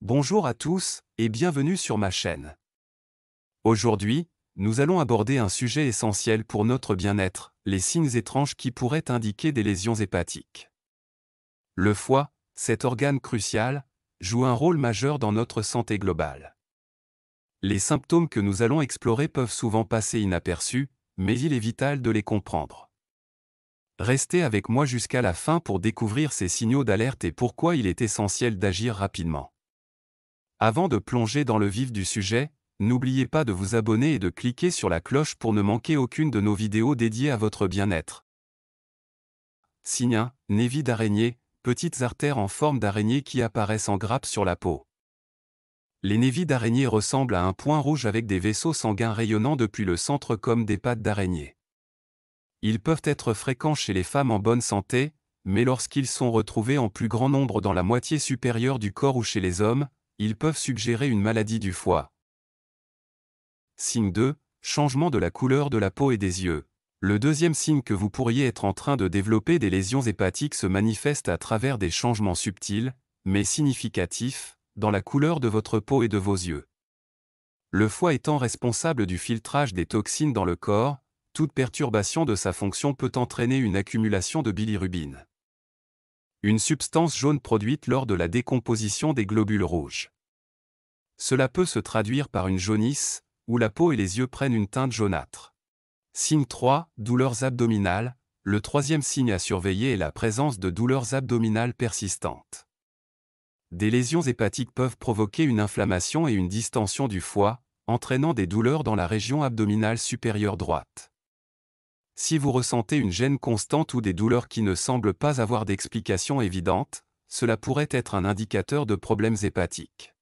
Bonjour à tous et bienvenue sur ma chaîne. Aujourd'hui, nous allons aborder un sujet essentiel pour notre bien-être, les signes étranges qui pourraient indiquer des lésions hépatiques. Le foie, cet organe crucial, joue un rôle majeur dans notre santé globale. Les symptômes que nous allons explorer peuvent souvent passer inaperçus, mais il est vital de les comprendre. Restez avec moi jusqu'à la fin pour découvrir ces signaux d'alerte et pourquoi il est essentiel d'agir rapidement. Avant de plonger dans le vif du sujet, n'oubliez pas de vous abonner et de cliquer sur la cloche pour ne manquer aucune de nos vidéos dédiées à votre bien-être. Signe 1, névi d'araignée, petites artères en forme d'araignée qui apparaissent en grappe sur la peau. Les névis d'araignée ressemblent à un point rouge avec des vaisseaux sanguins rayonnant depuis le centre comme des pattes d'araignée. Ils peuvent être fréquents chez les femmes en bonne santé, mais lorsqu'ils sont retrouvés en plus grand nombre dans la moitié supérieure du corps ou chez les hommes, ils peuvent suggérer une maladie du foie. Signe 2. Changement de la couleur de la peau et des yeux. Le deuxième signe que vous pourriez être en train de développer des lésions hépatiques se manifeste à travers des changements subtils, mais significatifs, dans la couleur de votre peau et de vos yeux. Le foie étant responsable du filtrage des toxines dans le corps, toute perturbation de sa fonction peut entraîner une accumulation de bilirubine une substance jaune produite lors de la décomposition des globules rouges. Cela peut se traduire par une jaunisse, où la peau et les yeux prennent une teinte jaunâtre. Signe 3, douleurs abdominales. Le troisième signe à surveiller est la présence de douleurs abdominales persistantes. Des lésions hépatiques peuvent provoquer une inflammation et une distension du foie, entraînant des douleurs dans la région abdominale supérieure droite. Si vous ressentez une gêne constante ou des douleurs qui ne semblent pas avoir d'explication évidente, cela pourrait être un indicateur de problèmes hépatiques.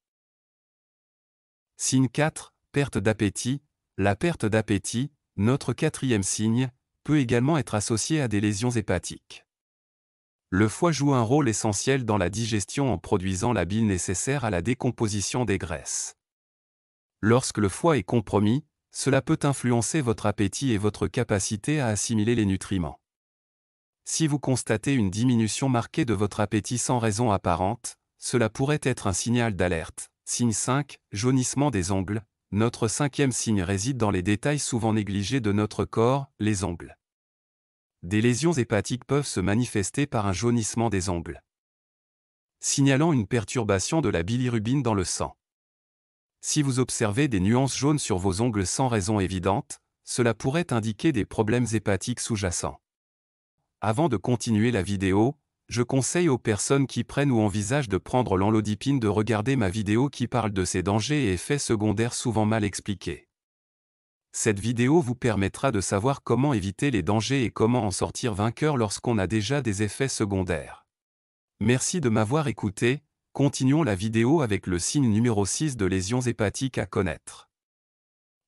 Signe 4. Perte d'appétit. La perte d'appétit, notre quatrième signe, peut également être associée à des lésions hépatiques. Le foie joue un rôle essentiel dans la digestion en produisant la bile nécessaire à la décomposition des graisses. Lorsque le foie est compromis, cela peut influencer votre appétit et votre capacité à assimiler les nutriments. Si vous constatez une diminution marquée de votre appétit sans raison apparente, cela pourrait être un signal d'alerte. Signe 5, jaunissement des ongles. Notre cinquième signe réside dans les détails souvent négligés de notre corps, les ongles. Des lésions hépatiques peuvent se manifester par un jaunissement des ongles, signalant une perturbation de la bilirubine dans le sang. Si vous observez des nuances jaunes sur vos ongles sans raison évidente, cela pourrait indiquer des problèmes hépatiques sous-jacents. Avant de continuer la vidéo, je conseille aux personnes qui prennent ou envisagent de prendre l'enlodipine de regarder ma vidéo qui parle de ces dangers et effets secondaires souvent mal expliqués. Cette vidéo vous permettra de savoir comment éviter les dangers et comment en sortir vainqueur lorsqu'on a déjà des effets secondaires. Merci de m'avoir écouté, Continuons la vidéo avec le signe numéro 6 de lésions hépatiques à connaître.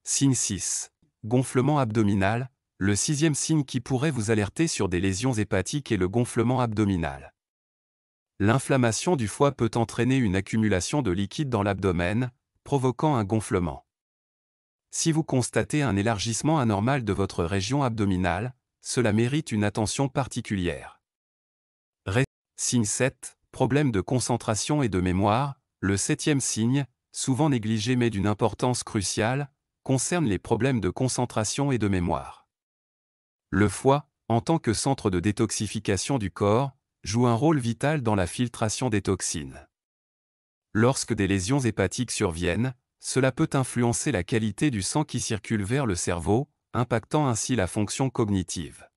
Signe 6. Gonflement abdominal. Le sixième signe qui pourrait vous alerter sur des lésions hépatiques est le gonflement abdominal. L'inflammation du foie peut entraîner une accumulation de liquide dans l'abdomen, provoquant un gonflement. Si vous constatez un élargissement anormal de votre région abdominale, cela mérite une attention particulière. signe 7 Problème de concentration et de mémoire, le septième signe, souvent négligé mais d'une importance cruciale, concerne les problèmes de concentration et de mémoire. Le foie, en tant que centre de détoxification du corps, joue un rôle vital dans la filtration des toxines. Lorsque des lésions hépatiques surviennent, cela peut influencer la qualité du sang qui circule vers le cerveau, impactant ainsi la fonction cognitive.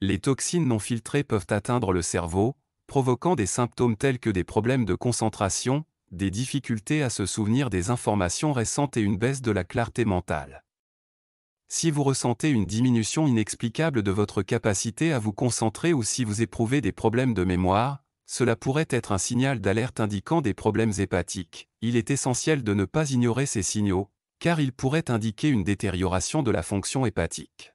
Les toxines non filtrées peuvent atteindre le cerveau, provoquant des symptômes tels que des problèmes de concentration, des difficultés à se souvenir des informations récentes et une baisse de la clarté mentale. Si vous ressentez une diminution inexplicable de votre capacité à vous concentrer ou si vous éprouvez des problèmes de mémoire, cela pourrait être un signal d'alerte indiquant des problèmes hépatiques. Il est essentiel de ne pas ignorer ces signaux, car ils pourraient indiquer une détérioration de la fonction hépatique.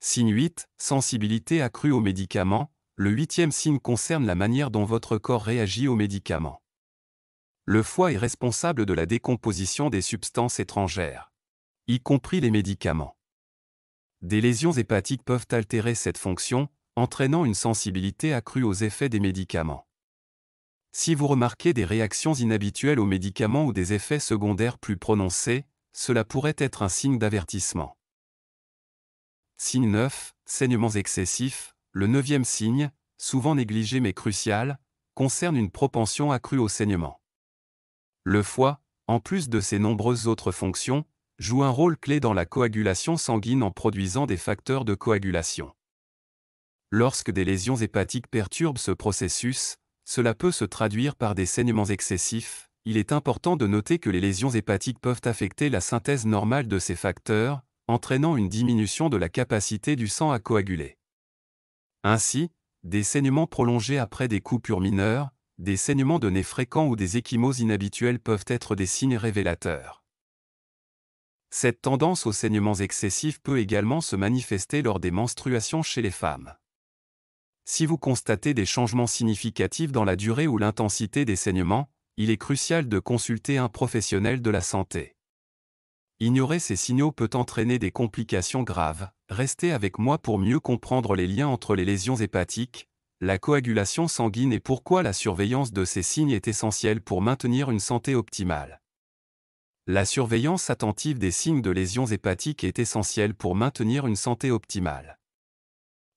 Signe 8. Sensibilité accrue aux médicaments, le huitième signe concerne la manière dont votre corps réagit aux médicaments. Le foie est responsable de la décomposition des substances étrangères, y compris les médicaments. Des lésions hépatiques peuvent altérer cette fonction, entraînant une sensibilité accrue aux effets des médicaments. Si vous remarquez des réactions inhabituelles aux médicaments ou des effets secondaires plus prononcés, cela pourrait être un signe d'avertissement. Signe 9, saignements excessifs. Le neuvième signe, souvent négligé mais crucial, concerne une propension accrue au saignement. Le foie, en plus de ses nombreuses autres fonctions, joue un rôle clé dans la coagulation sanguine en produisant des facteurs de coagulation. Lorsque des lésions hépatiques perturbent ce processus, cela peut se traduire par des saignements excessifs. Il est important de noter que les lésions hépatiques peuvent affecter la synthèse normale de ces facteurs, entraînant une diminution de la capacité du sang à coaguler. Ainsi, des saignements prolongés après des coupures mineures, des saignements de nez fréquents ou des échymoses inhabituels peuvent être des signes révélateurs. Cette tendance aux saignements excessifs peut également se manifester lors des menstruations chez les femmes. Si vous constatez des changements significatifs dans la durée ou l'intensité des saignements, il est crucial de consulter un professionnel de la santé. Ignorer ces signaux peut entraîner des complications graves. Restez avec moi pour mieux comprendre les liens entre les lésions hépatiques, la coagulation sanguine et pourquoi la surveillance de ces signes est essentielle pour maintenir une santé optimale. La surveillance attentive des signes de lésions hépatiques est essentielle pour maintenir une santé optimale.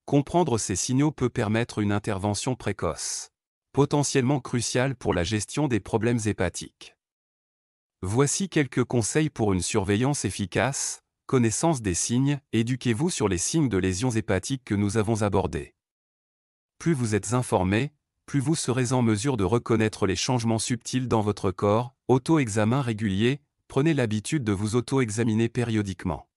Comprendre ces signaux peut permettre une intervention précoce, potentiellement cruciale pour la gestion des problèmes hépatiques. Voici quelques conseils pour une surveillance efficace, connaissance des signes, éduquez-vous sur les signes de lésions hépatiques que nous avons abordés. Plus vous êtes informé, plus vous serez en mesure de reconnaître les changements subtils dans votre corps, auto-examen régulier, prenez l'habitude de vous auto-examiner périodiquement.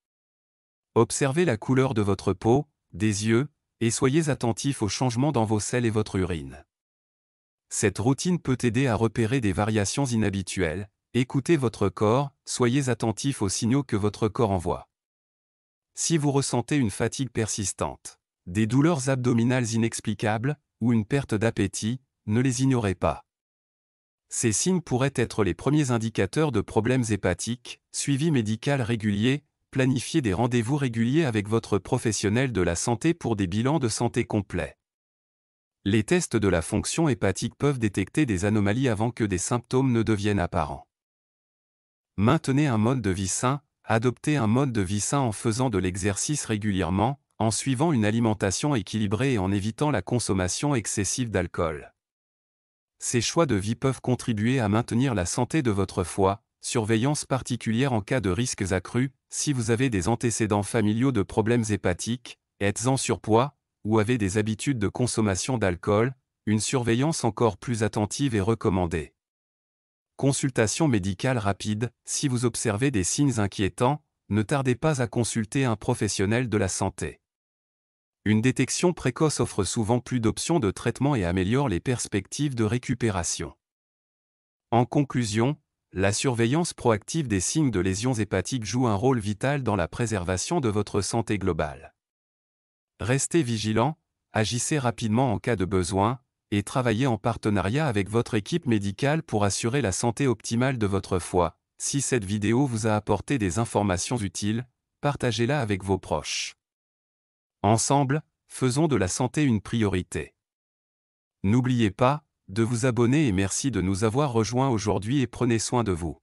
Observez la couleur de votre peau, des yeux, et soyez attentif aux changements dans vos selles et votre urine. Cette routine peut aider à repérer des variations inhabituelles, écoutez votre corps, soyez attentif aux signaux que votre corps envoie. Si vous ressentez une fatigue persistante, des douleurs abdominales inexplicables, ou une perte d'appétit, ne les ignorez pas. Ces signes pourraient être les premiers indicateurs de problèmes hépatiques, suivi médical régulier, planifiez des rendez-vous réguliers avec votre professionnel de la santé pour des bilans de santé complets. Les tests de la fonction hépatique peuvent détecter des anomalies avant que des symptômes ne deviennent apparents. Maintenez un mode de vie sain, adoptez un mode de vie sain en faisant de l'exercice régulièrement, en suivant une alimentation équilibrée et en évitant la consommation excessive d'alcool. Ces choix de vie peuvent contribuer à maintenir la santé de votre foie, surveillance particulière en cas de risques accrus, si vous avez des antécédents familiaux de problèmes hépatiques, êtes en surpoids, ou avez des habitudes de consommation d'alcool, une surveillance encore plus attentive est recommandée. Consultation médicale rapide, si vous observez des signes inquiétants, ne tardez pas à consulter un professionnel de la santé. Une détection précoce offre souvent plus d'options de traitement et améliore les perspectives de récupération. En conclusion, la surveillance proactive des signes de lésions hépatiques joue un rôle vital dans la préservation de votre santé globale. Restez vigilant, agissez rapidement en cas de besoin, et travaillez en partenariat avec votre équipe médicale pour assurer la santé optimale de votre foie. Si cette vidéo vous a apporté des informations utiles, partagez-la avec vos proches. Ensemble, faisons de la santé une priorité. N'oubliez pas de vous abonner et merci de nous avoir rejoints aujourd'hui et prenez soin de vous.